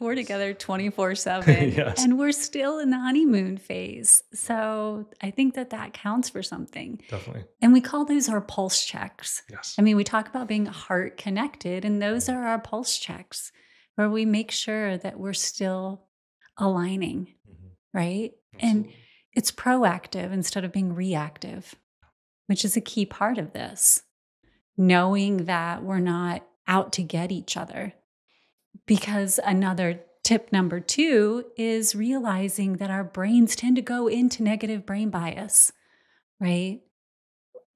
we're together 24 7 Yes. and we're still in the honeymoon phase. So I think that that counts for something. Definitely. And we call those our pulse checks. Yes. I mean, we talk about being heart connected, and those are our pulse checks where we make sure that we're still aligning, Mhm. right? And it's proactive instead of being reactive, which is a key part of this. Knowing that we're not out to get each other. Because another tip number two is realizing that our brains tend to go into negative brain bias, right?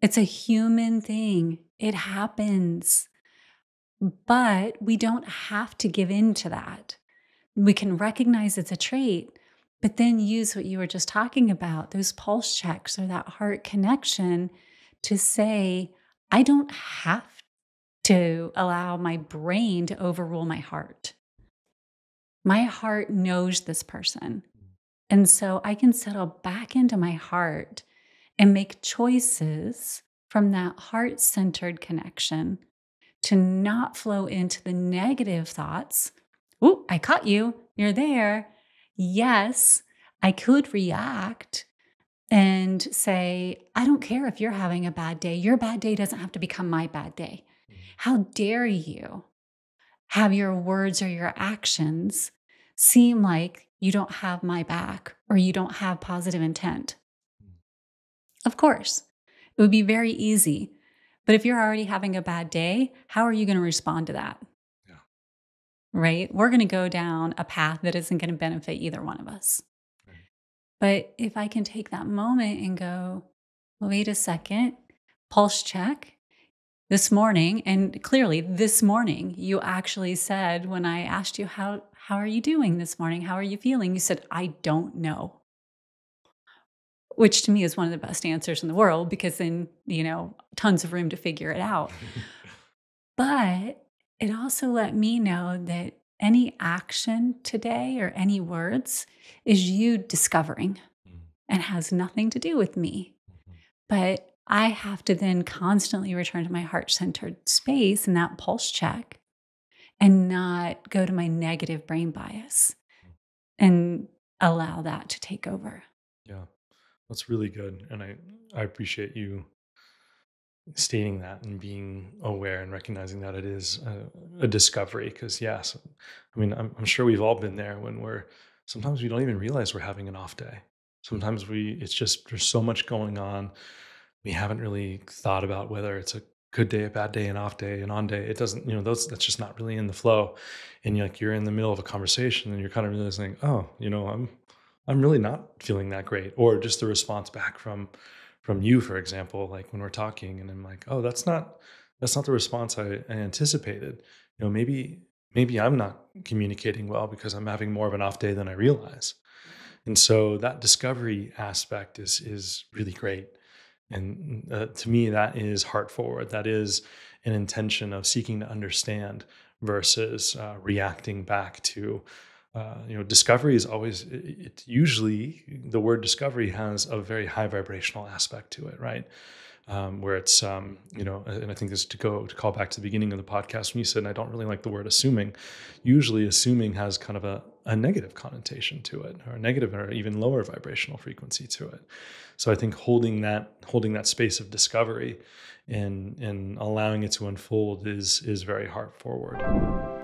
It's a human thing, it happens. But we don't have to give in to that. We can recognize it's a trait, but then use what you were just talking about those pulse checks or that heart connection to say, I don't have to allow my brain to overrule my heart. My heart knows this person. And so I can settle back into my heart and make choices from that heart centered connection to not flow into the negative thoughts. Ooh, I caught you. You're there. Yes, I could react and say, I don't care if you're having a bad day. Your bad day doesn't have to become my bad day. How dare you have your words or your actions seem like you don't have my back or you don't have positive intent? Mm. Of course, it would be very easy. But if you're already having a bad day, how are you going to respond to that? Yeah. Right? We're going to go down a path that isn't going to benefit either one of us. Right. But if I can take that moment and go, well, wait a second, pulse check. This morning, and clearly this morning, you actually said when I asked you how how are you doing this morning? How are you feeling? You said, I don't know. Which to me is one of the best answers in the world because then, you know, tons of room to figure it out. But it also let me know that any action today or any words is you discovering Mhm. and has nothing to do with me. Mhm. But I have to then constantly return to my heart centered space and that pulse check and not go to my negative brain bias and allow that to take over. Yeah, that's really good, and I I appreciate you stating that and being aware and recognizing that it is a, a discovery. Because yes, I mean I'm, I'm sure we've all been there when we're sometimes we don't even realize we're having an off day. Mm. Sometimes we it's just there's so much going on. We haven't really thought about whether it's a good day, a bad day, an off day, an on day. It doesn't, you know, those that's just not really in the flow. And you're like you're in the middle of a conversation and you're kind of realizing, oh, you know, I'm I'm really not feeling that great. Or just the response back from from you, for example, like when we're talking and I'm like, oh, that's not that's not the response I, I anticipated. You know, maybe maybe I'm not communicating well because I'm having more of an off day than I realize. And so that discovery aspect is is really great. And uh, to me, that is heart forward. That is an intention of seeking to understand versus uh, reacting back to uh, you know discovery is always it, it usually the word discovery has a very high vibrational aspect to it right um, where it's um, you know and i think this to go to call back to the beginning of the podcast when you said i don't really like the word assuming usually assuming has kind of a, a negative connotation to it or a negative or even lower vibrational frequency to it. So i think holding that holding that space of discovery and and allowing it to unfold is is very heart forward